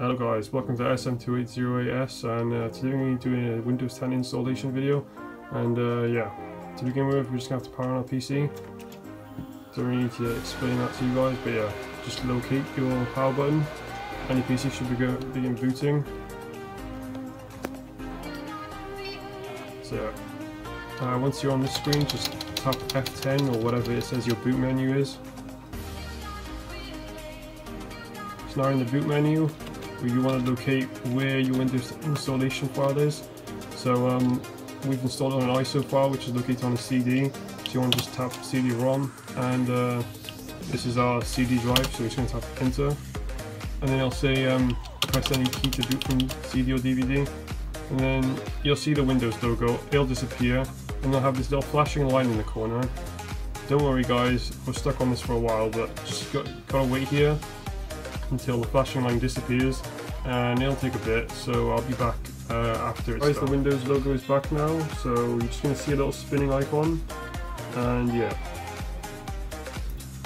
Hello guys, welcome to SM2808s and uh, today we're going to be doing a Windows 10 installation video and uh, yeah, to begin with we're just going to have to power on our PC. Don't really need to explain that to you guys but yeah, just locate your power button and your PC should begin, begin booting. So uh, once you're on the screen just tap F10 or whatever it says your boot menu is. So now in the boot menu, you want to locate where your Windows installation file is. So um, we've installed on an ISO file which is located on a CD. So you want to just tap CD-ROM and uh, this is our CD drive so we're just going to tap enter. And then it'll say um, press any key to boot from CD or DVD. And then you'll see the Windows logo, it'll disappear and they'll have this little flashing line in the corner. Don't worry guys, we're stuck on this for a while but just got, gotta wait here until the flashing line disappears. And it'll take a bit so I'll be back uh, after it's Guys, the Windows logo is back now so you're just going to see a little spinning icon. And yeah.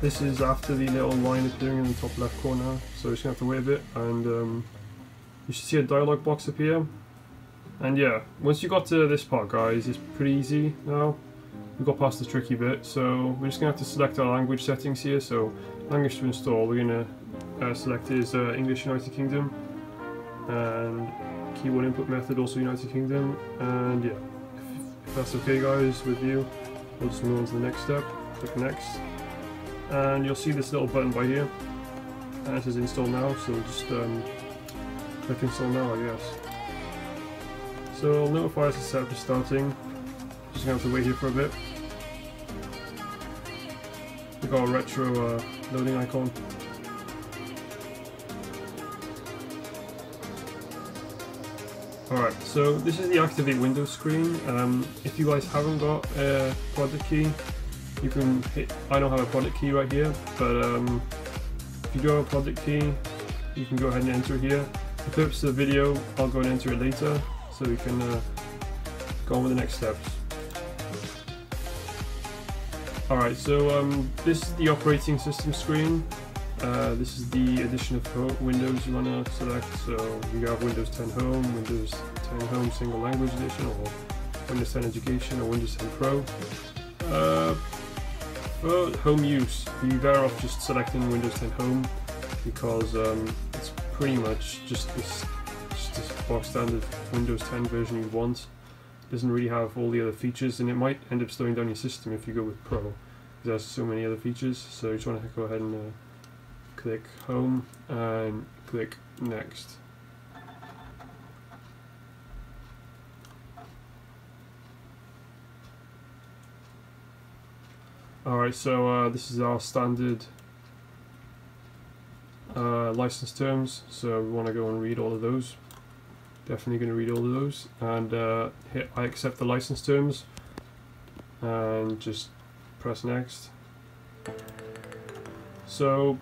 This is after the little line appearing in the top left corner so you're just going to have to wait a bit and um, you should see a dialog box appear. And yeah once you got to this part guys it's pretty easy now. We got past the tricky bit so we're just going to have to select our language settings here. So language to install. We're going to uh, select is uh, English United Kingdom and keyboard input method also United Kingdom. And yeah if, if that's okay guys with you we'll just move on to the next step. Click next. And you'll see this little button by here. And it says install now so just um, click install now I guess. So it'll notify us the setup is starting. Just gonna have to wait here for a bit we got a retro uh, loading icon Alright, so this is the activate Windows screen. Um, if you guys haven't got a product key, you can hit, I don't have a product key right here, but um, if you do have a product key, you can go ahead and enter here. For the purpose of the video, I'll go and enter it later, so we can uh, go on with the next steps. Alright, so um, this is the operating system screen. Uh, this is the edition of Windows you want to select. So you have Windows 10 Home, Windows 10 Home Single Language Edition, or Windows 10 Education, or Windows 10 Pro. Uh, for home use, you're better off just selecting Windows 10 Home because um, it's pretty much just this, just this box standard Windows 10 version you want. It doesn't really have all the other features, and it might end up slowing down your system if you go with Pro. Because there's so many other features, so you just want to go ahead and uh, click home and click next. Alright, so uh, this is our standard uh, license terms, so we want to go and read all of those. Definitely going to read all of those and uh, hit I accept the license terms and just press next. So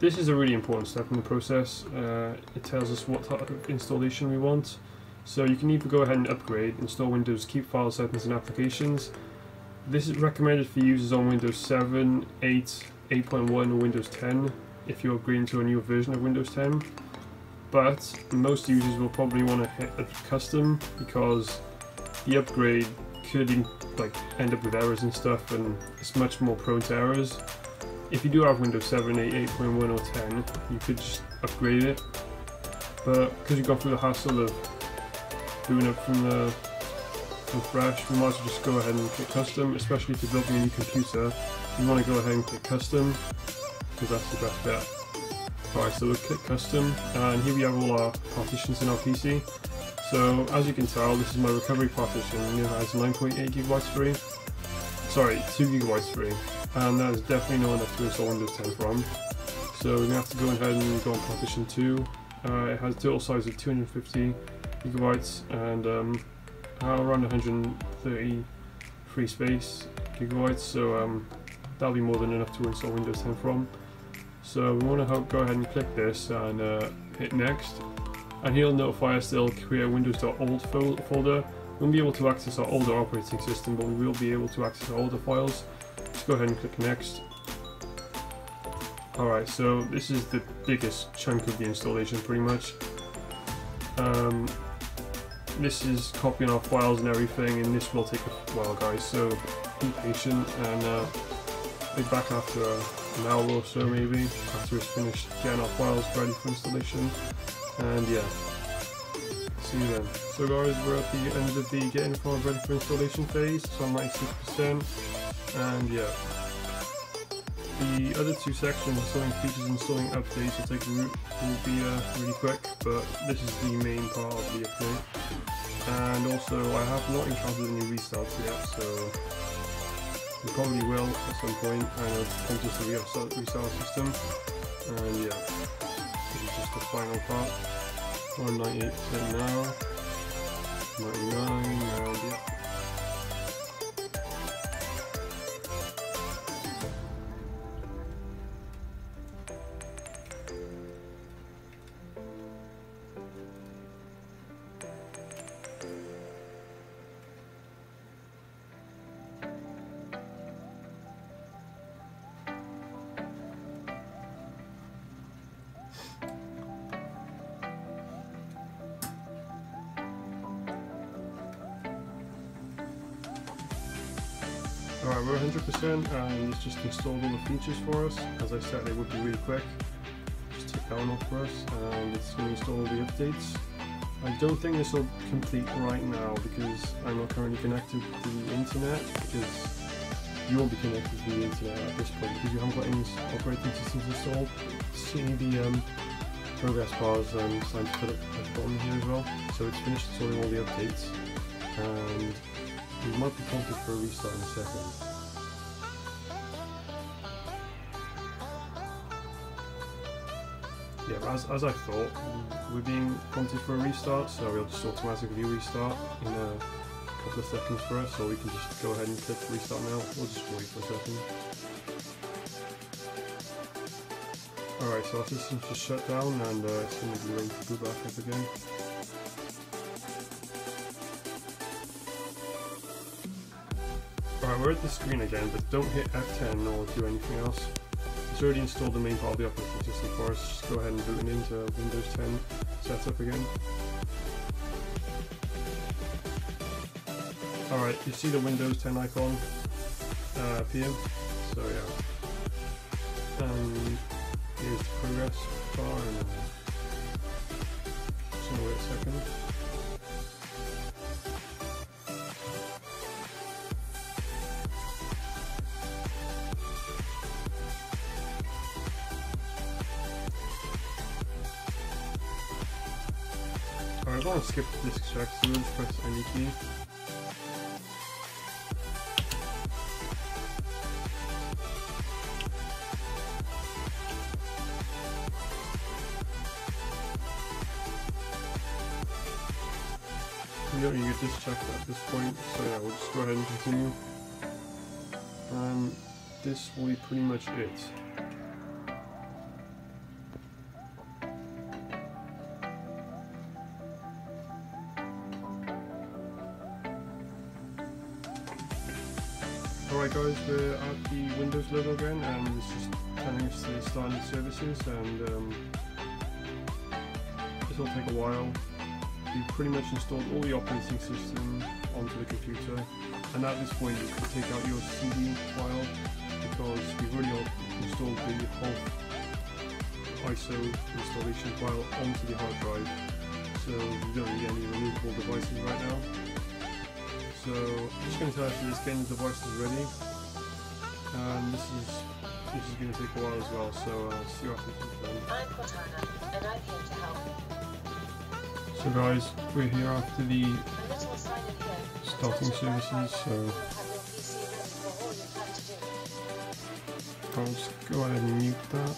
this is a really important step in the process. Uh, it tells us what type of installation we want. So you can either go ahead and upgrade, install Windows Keep File Settings and Applications. This is recommended for users on Windows 7, 8, 8.1 or Windows 10 if you're upgrading to a newer version of Windows 10. But most users will probably want to hit custom because the upgrade could like end up with errors and stuff and it's much more prone to errors if you do have Windows 7, 8, 8.1 or 10, you could just upgrade it. But because you've gone through the hassle of doing it from the from fresh, we might as well just go ahead and click custom, especially if you're building a new computer. You want to go ahead and click custom, because that's the best bet. Alright, so we'll click custom, and here we have all our partitions in our PC. So, as you can tell, this is my recovery partition, it has 9.8 gigabytes free. Sorry, 2 gigabytes free and that is definitely not enough to install Windows 10 from. So we're to have to go ahead and go on partition 2. Uh, it has a total size of 250 gigabytes and um, around 130 free space gigabytes, so um, that'll be more than enough to install Windows 10 from. So we want to go ahead and click this and uh, hit next, and he'll notify us they'll create a windows.old folder. We won't be able to access our older operating system, but we will be able to access our older files Let's go ahead and click next. Alright, so this is the biggest chunk of the installation pretty much. Um, this is copying our files and everything and this will take a while guys, so be patient and uh, be back after uh, an hour or so maybe, after it's finished getting our files ready for installation. And yeah, see you then. So guys, we're at the end of the getting files ready for installation phase, so I'm 96%, and yeah. The other two sections, installing features and installing updates, will take a route, will be uh, really quick, but this is the main part of the update. And also, I have not encountered any restarts yet, so we probably will at some point, and I'll come to the restart system. And yeah, this is just the final part. We're 98% now, 99, and yeah. Alright, we're 100% and it's just installed all the features for us. As I said, it would be really quick. Just take that one off for us and it's going to install all the updates. I don't think this will complete right now because I'm not currently connected to the internet because you won't be connected to the internet at this point because you haven't got any operating systems installed. See the um, progress bars um, starting to put up bottom here as well. So it's finished installing all the updates and we might be prompted for a restart in a second. Yeah, as, as I thought, we're being prompted for a restart, so we'll just automatically restart in a couple of seconds for us, or we can just go ahead and click restart now. We'll just wait for a second. Alright, so our system's just shut down and uh, it's going to be ready to boot back up again. We're at the screen again, but don't hit F10 or do anything else. It's already installed the main part of the operating system for us. Just go ahead and boot it into Windows 10 setup again. Alright, you see the Windows 10 icon uh, appear? So yeah. Um, here's the progress bar and uh, just wait a second. I want to skip this extract, so we'll just press any key. We don't need to just at this point, so yeah, we'll just go ahead and continue. And this will be pretty much it. Guys, we're at the Windows logo again and it's just telling us to start new services and um, this will take a while. We've pretty much installed all the operating system onto the computer and at this point you can take out your CD file because we've already installed the whole ISO installation file onto the hard drive so we don't need any removable devices right now. So I'm just going to tell us that this game device is ready. And this is this is going to take a while as well, so uh, see you after this is done. I'm Cortana, and I'm here to help. So guys, we're here after the A little sign in here. starting Tells you right services, so now you'll have your PC ready for all you plan to do. I'll just go ahead and mute that.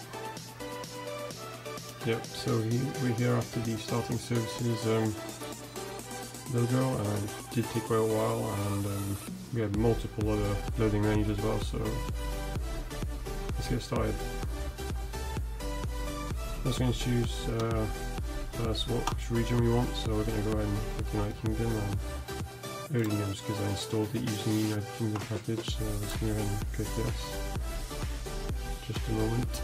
Yep, so he, we're here after the starting services um, logo and it did take quite a while and um, we have multiple other loading menus as well so let's get started. I'm just going to choose uh, what which region we want so we're going to go ahead and click United Kingdom and only knows because I installed it using the United Kingdom package so let's go ahead and click this just a moment.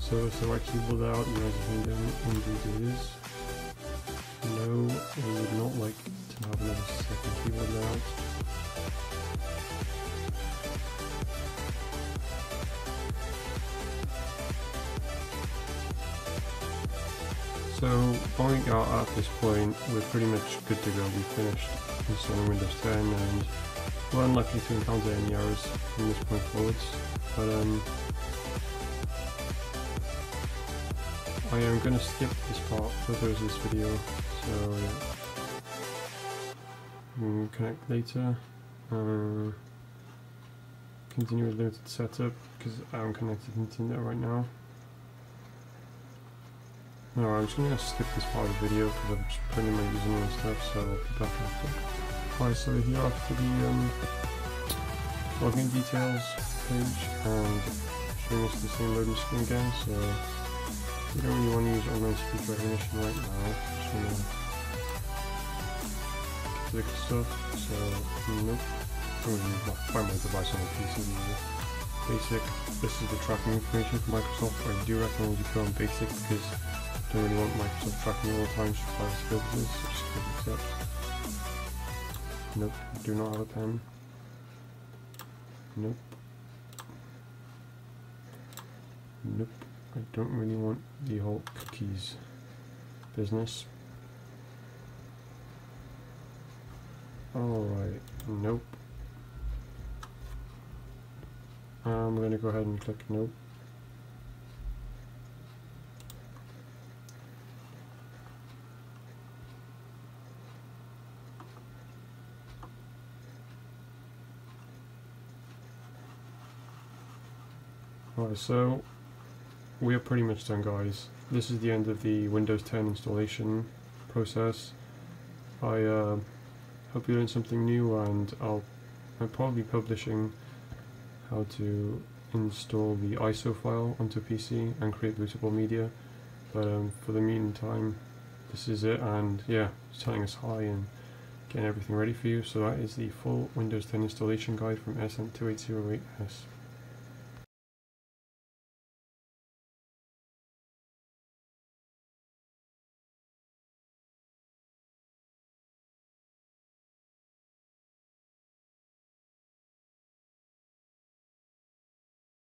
So select keyboard out, United Kingdom, indeed it is. No, I would not like to have another second keyboard layout. So we got at this point, we're pretty much good to go. We finished installing Windows 10 and we're unlucky to encounter any errors from this point forwards. But um, I am going to skip this part for the purpose of this video. So yeah. Connect later. Uh, continue with limited setup because I'm connected to internet right now. No, I'm just gonna skip this part of the video because I'm just putting my username and stuff, so I'll be back after. Alright, so here after the um, login details page and showing us the same loading screen again, so we don't really want to use online speech recognition right now. Just wanna click stuff, so nope. I'm gonna find my device on a PC Basic. This is the tracking information from Microsoft. I do recommend you go on basic because I don't really want Microsoft tracking all the time for privacy purposes, so just click accept. Nope, do not have a pen. Nope. Nope, I don't really want the whole cookies business. Alright, nope. I'm gonna go ahead and click nope. Alright, so we are pretty much done guys. This is the end of the Windows 10 installation process. I uh, hope you learned something new and I'll, I'll probably be publishing how to install the ISO file onto PC and create bootable media. But um, for the meantime, this is it and yeah, it's telling us hi and getting everything ready for you. So that is the full Windows 10 installation guide from SM2808s.